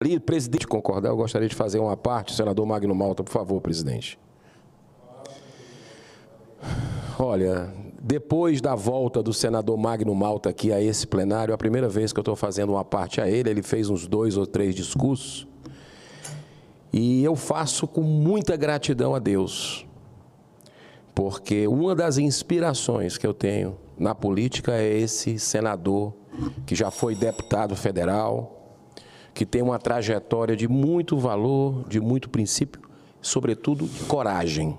Ali, presidente, concordar, eu gostaria de fazer uma parte. Senador Magno Malta, por favor, presidente. Olha, depois da volta do senador Magno Malta aqui a esse plenário, é a primeira vez que eu estou fazendo uma parte a ele, ele fez uns dois ou três discursos, e eu faço com muita gratidão a Deus, porque uma das inspirações que eu tenho na política é esse senador que já foi deputado federal, que tem uma trajetória de muito valor, de muito princípio, sobretudo coragem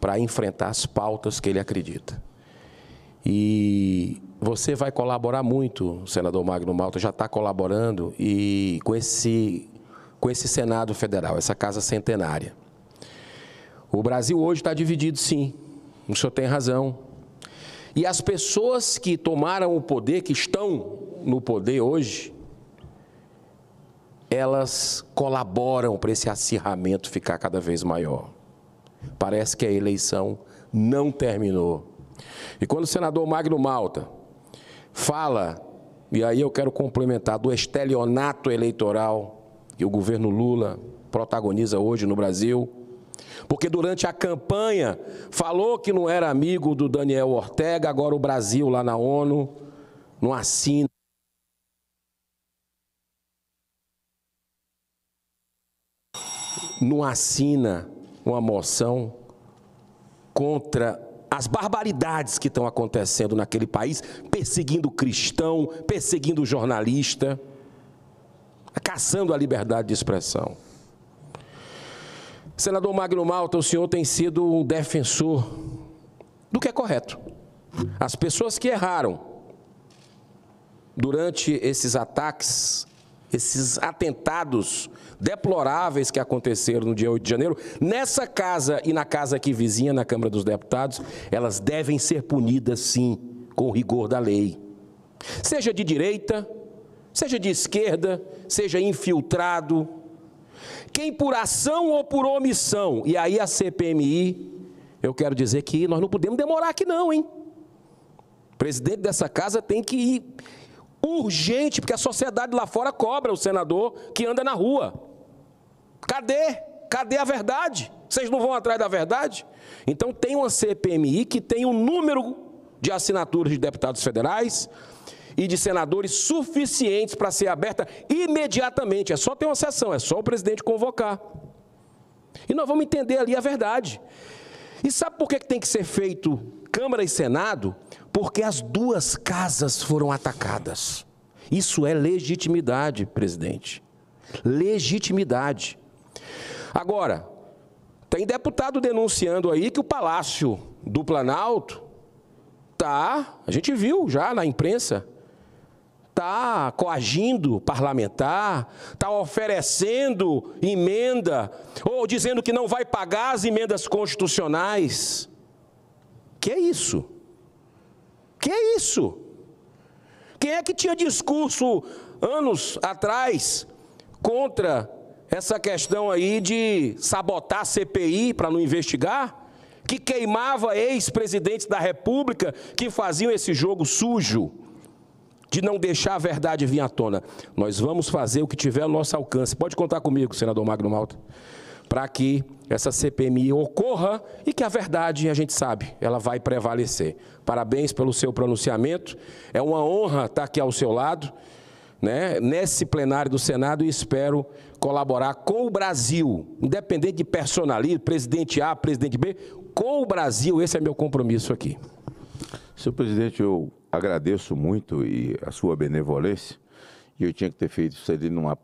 para enfrentar as pautas que ele acredita. E você vai colaborar muito, senador Magno Malta, já está colaborando e com esse, com esse Senado Federal, essa casa centenária. O Brasil hoje está dividido, sim, o senhor tem razão. E as pessoas que tomaram o poder, que estão no poder hoje, elas colaboram para esse acirramento ficar cada vez maior. Parece que a eleição não terminou. E quando o senador Magno Malta fala, e aí eu quero complementar, do estelionato eleitoral que o governo Lula protagoniza hoje no Brasil, porque durante a campanha falou que não era amigo do Daniel Ortega, agora o Brasil lá na ONU não assina. Não assina uma moção contra as barbaridades que estão acontecendo naquele país, perseguindo cristão, perseguindo jornalista, caçando a liberdade de expressão. Senador Magno Malta, o senhor tem sido um defensor do que é correto. As pessoas que erraram durante esses ataques, esses atentados deploráveis que aconteceram no dia 8 de janeiro, nessa casa e na casa aqui vizinha, na Câmara dos Deputados, elas devem ser punidas sim, com rigor da lei. Seja de direita, seja de esquerda, seja infiltrado, quem por ação ou por omissão, e aí a CPMI, eu quero dizer que nós não podemos demorar aqui não, hein? O presidente dessa casa tem que ir urgente, porque a sociedade lá fora cobra o senador que anda na rua. Cadê? Cadê a verdade? Vocês não vão atrás da verdade? Então tem uma CPMI que tem um número de assinaturas de deputados federais e de senadores suficientes para ser aberta imediatamente. É só ter uma sessão, é só o presidente convocar. E nós vamos entender ali a verdade. E sabe por que tem que ser feito Câmara e Senado? Porque as duas casas foram atacadas. Isso é legitimidade, presidente. Legitimidade. Agora, tem deputado denunciando aí que o Palácio do Planalto tá, a gente viu já na imprensa, tá coagindo parlamentar, tá oferecendo emenda ou dizendo que não vai pagar as emendas constitucionais. Que é isso? Que é isso? Quem é que tinha discurso anos atrás contra essa questão aí de sabotar a CPI para não investigar, que queimava ex-presidentes da República que faziam esse jogo sujo de não deixar a verdade vir à tona. Nós vamos fazer o que tiver ao nosso alcance. Pode contar comigo, senador Magno Malta, para que essa CPMI ocorra e que a verdade, a gente sabe, ela vai prevalecer. Parabéns pelo seu pronunciamento. É uma honra estar aqui ao seu lado né, nesse plenário do Senado e espero colaborar com o Brasil, independente de personalismo, presidente A, presidente B, com o Brasil, esse é meu compromisso aqui. Senhor presidente, eu agradeço muito e a sua benevolência, e eu tinha que ter feito isso ali numa